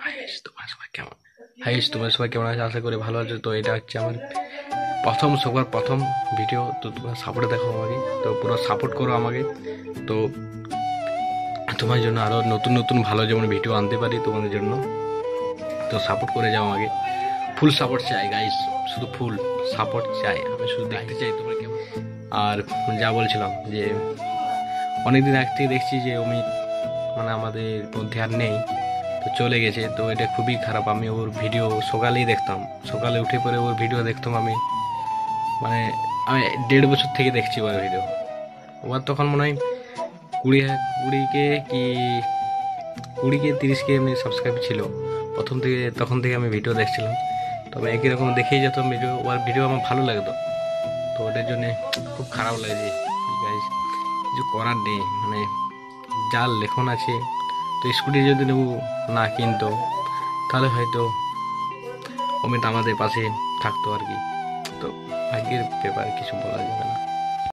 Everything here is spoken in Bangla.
হাই তোমার সবাই কেমন? গাইস তোমরা সবাই কেমন আছে? আশা করি ভালো আছে। তো এটা হচ্ছে আমার প্রথম সবার প্রথম ভিডিও তো তোমরা সাপোর্ট দেখো আমাকে। তো পুরো সাপোর্ট করো আমাকে। তো তোমার জন্য আরও নতুন নতুন ভালো যেমন ভিডিও আনতে পারি তোমাদের জন্য। তো সাপোর্ট করে যাও আমাকে। ফুল সাপোর্ট চাই গাইস শুধু ফুল সাপোর্ট চাই। আমি শুধু দেখতে চাই তোমরা কেমন। আর যা বলছিলাম যে, অনেকদিন আগ থেকে দেখছি যে, অমিত মানে আমাদের মধ্যে আর নেই। তো চলে গেছে, তো এটা খুবই খারাপ। আমি ওর ভিডিও সকালেই দেখতাম। সকালে উঠে পরে ওর ভিডিও দেখতাম আমি। মানে আমি দেড় বছর থেকে দেখছি ওর ভিডিও ওর তখন মনে হয় কুড়ি কুড়িকে কি, কুড়িকে তিরিশকে এমনি সাবস্ক্রাইব ছিল। প্রথম থেকে, তখন থেকে আমি ভিডিও দেখছিলাম। তবে একই রকম দেখেই যেতাম ভিডিও ওর ভিডিও আমার ভালো লাগতো। তো ওটার জন্যে খুব খারাপ লাগছে কিছু করার নেই। মানে যার লেখন আছে তো স্কুটি যদি নেব না কিনতো, তাহলে হয়তো অমিত আমাদের পাশে থাকতো আর কি। তো ভাগ্যের ব্যাপারে কিছু বলা যাবে না।